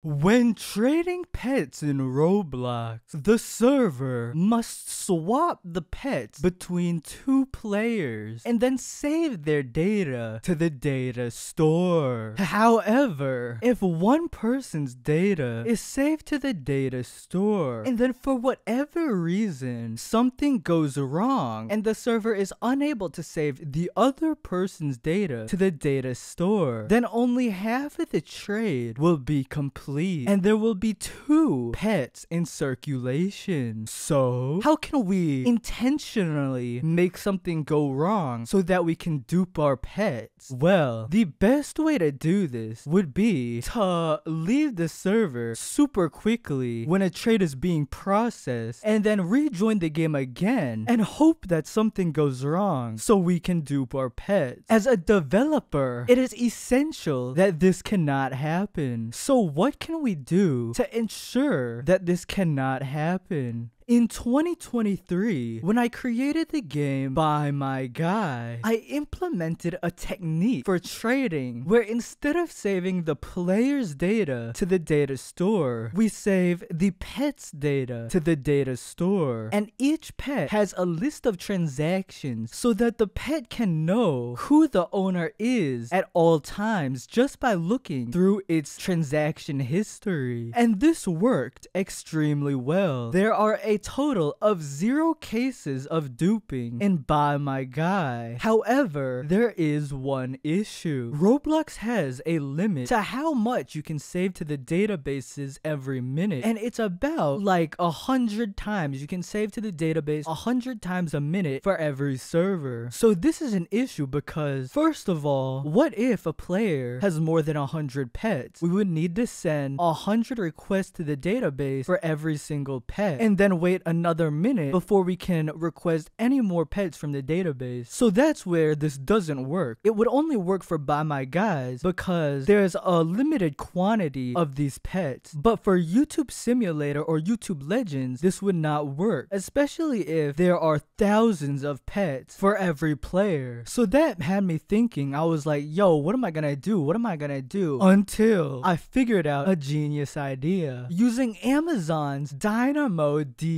When trading pets in Roblox, the server must swap the pets between two players and then save their data to the data store. However, if one person's data is saved to the data store and then for whatever reason something goes wrong and the server is unable to save the other person's data to the data store, then only half of the trade will be complete and there will be two pets in circulation. So, how can we intentionally make something go wrong so that we can dupe our pets? Well, the best way to do this would be to leave the server super quickly when a trade is being processed and then rejoin the game again and hope that something goes wrong so we can dupe our pets. As a developer, it is essential that this cannot happen. So what can we do to ensure that this cannot happen? In 2023, when I created the game Buy My Kids, I implemented a technique for trading where instead of saving the player's data to the data store, we save the pet's data to the data store. And each pet has a list of transactions so that the pet can know who the owner is at all times just by looking through its transaction history. And this worked extremely well. There are a total of zero cases of duping and Buy My Kids. However, there is one issue. Roblox has a limit to how much you can save to the databases every minute. And it's about like a hundred times. You can save to the database a hundred times a minute for every server. So this is an issue because first of all, what if a player has more than a hundred pets? We would need to send a hundred requests to the database for every single pet and then wait another minute before we can request any more pets from the database. So that's where this doesn't work. It would only work for Buy My Kids because there's a limited quantity of these pets. But for YouTube Simulator or YouTube Legends, this would not work, especially if there are thousands of pets for every player. So that had me thinking, I was like, yo, what am I gonna do? What am I gonna do? Until I figured out a genius idea. Using Amazon's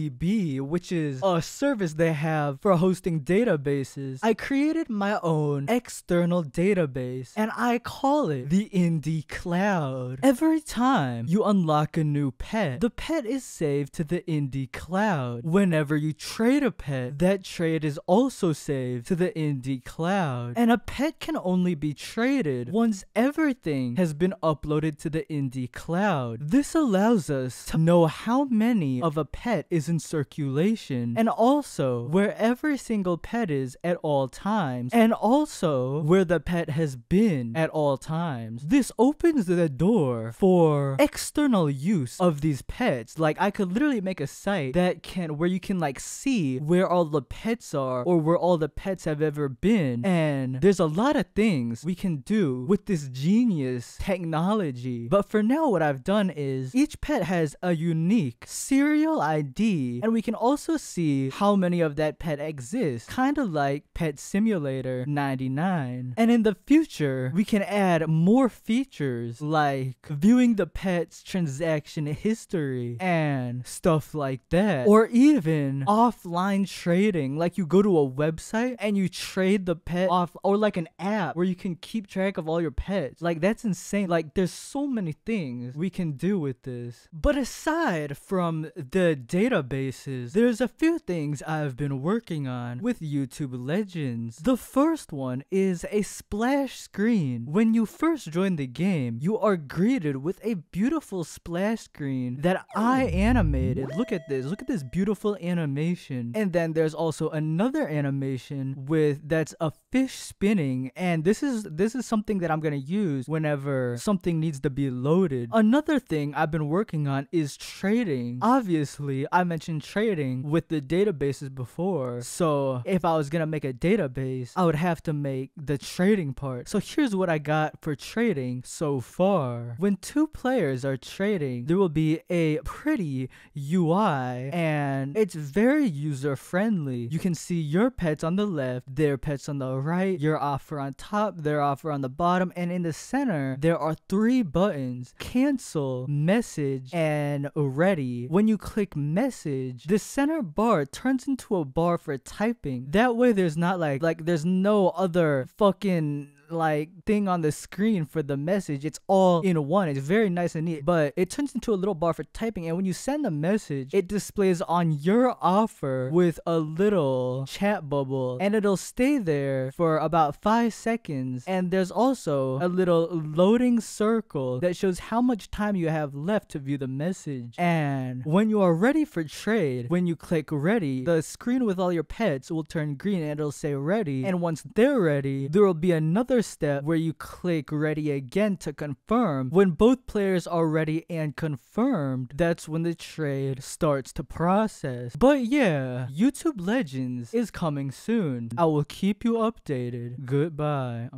DynamoDB, which is a service they have for hosting databases, I created my own external database and I call it the Indie Cloud. Every time you unlock a new pet, the pet is saved to the Indie Cloud. Whenever you trade a pet, that trade is also saved to the Indie Cloud. And a pet can only be traded once everything has been uploaded to the Indie Cloud. This allows us to know how many of a pet is in circulation and also where every single pet is at all times and also where the pet has been at all times. This opens the door for external use of these pets. Like I could literally make a site that can where you can like see where all the pets are or where all the pets have ever been. And there's a lot of things we can do with this genius technology. But for now what I've done is each pet has a unique serial ID and we can also see how many of that pet exists. Kind of like Pet Simulator 99. And in the future, we can add more features like viewing the pet's transaction history and stuff like that. Or even offline trading, like you go to a website and you trade the pet off, or like an app where you can keep track of all your pets. Like that's insane. Like there's so many things we can do with this. But aside from the databases, there's a few things I've been working on with YouTube Legends. The first one is a splash screen. When you first join the game, you are greeted with a beautiful splash screen that I animated. Look at this. Look at this beautiful animation. And then there's also another animation with that's a fish spinning and this is this is something that I'm going to use whenever something needs to be loaded. Another thing I've been working on is trading. Obviously, I mentioned trading with the databases before. So, if I was going to make a database, I would have to make the trading part. So, here's what I got for trading so far. When two players are trading, there will be a pretty UI and it's very user friendly. You can see your pets on the left, their pets on the right, your offer on top, their offer on the bottom, and in the center, there are three buttons cancel, message, and ready. When you click message, the center bar turns into a bar for typing. That way, there's not like, like, there's no other fucking like thing on the screen for the message. It's all in one. It's very nice and neat, but it turns into a little bar for typing. And when you send a message, it displays on your offer with a little chat bubble and it'll stay there for about five seconds. And there's also a little loading circle that shows how much time you have left to view the message. And when you are ready for trade, when you click ready, the screen with all your pets will turn green and it'll say ready. And once they're ready, there will be another step where you click ready again to confirm. When both players are ready and confirmed, that's when the trade starts to process. But yeah, YouTube Legends is coming soon. I will keep you updated. Goodbye.